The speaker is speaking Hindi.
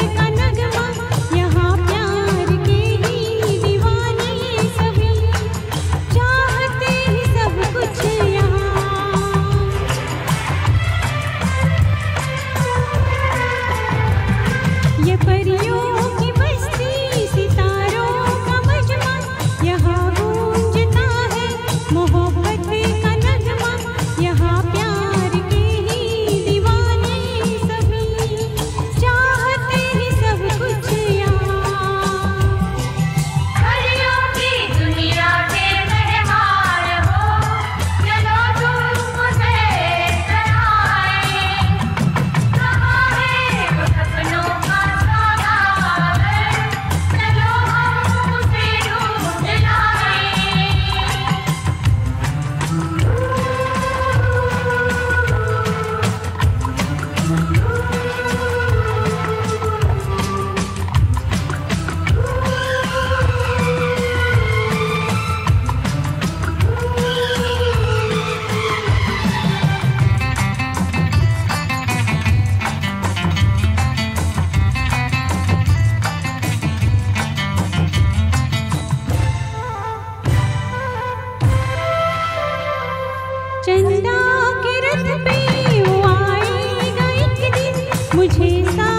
Dominicana. चंदा के रथ पे वो आएगा एक दिन। मुझे सा